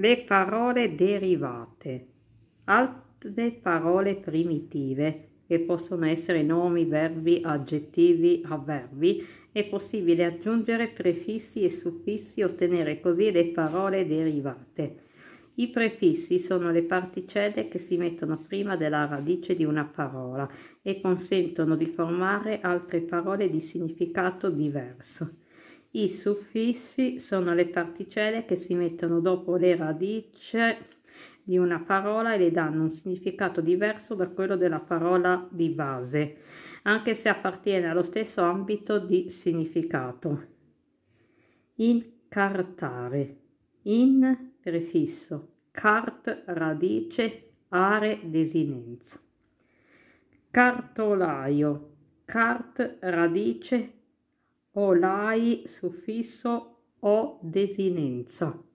Le parole derivate. Altre parole primitive, che possono essere nomi, verbi, aggettivi, avverbi, è possibile aggiungere prefissi e suffissi e ottenere così le parole derivate. I prefissi sono le particelle che si mettono prima della radice di una parola e consentono di formare altre parole di significato diverso. I suffissi sono le particelle che si mettono dopo le radici di una parola e le danno un significato diverso da quello della parola di base, anche se appartiene allo stesso ambito di significato. Incartare. In prefisso. Cart radice are desinenza. Cartolaio. Cart radice olai suffisso o desinenza.